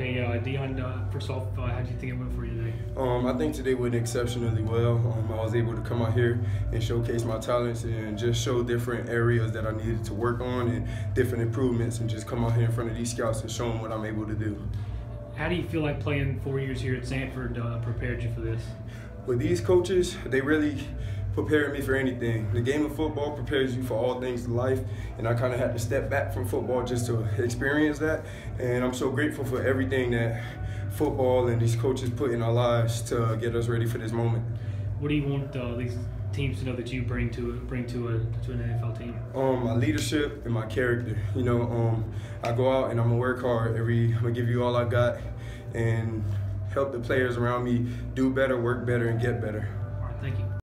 Okay, uh, Deion, uh, first off, uh, how do you think it went for you today? Um, I think today went exceptionally well. Um, I was able to come out here and showcase my talents and just show different areas that I needed to work on and different improvements and just come out here in front of these scouts and show them what I'm able to do. How do you feel like playing four years here at Samford uh, prepared you for this? With these coaches, they really prepared me for anything. The game of football prepares you for all things in life, and I kind of had to step back from football just to experience that. And I'm so grateful for everything that football and these coaches put in our lives to get us ready for this moment. What do you want uh, these teams to know that you bring to bring to a to an NFL team? Um, my leadership and my character. You know, um, I go out and I'm gonna work hard. Every I'm gonna give you all I got, and help the players around me do better, work better, and get better.